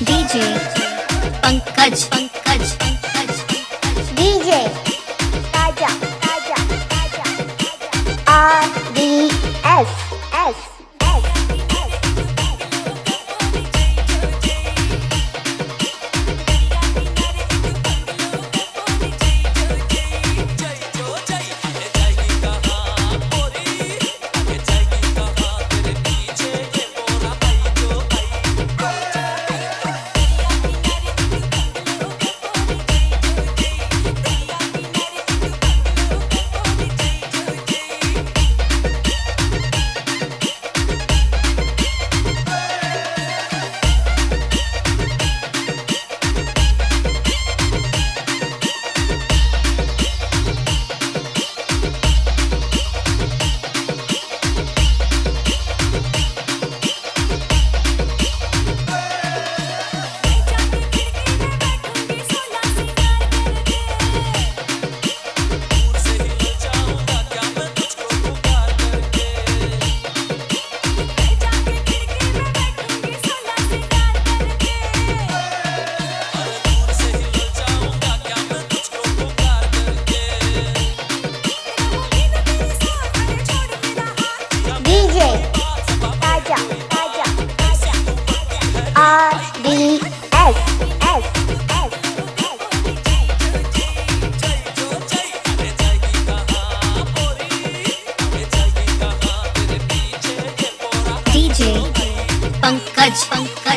DJ Pankaj. Pankaj. DJ Taja Taja Taja R D S. Pankaj Pankaj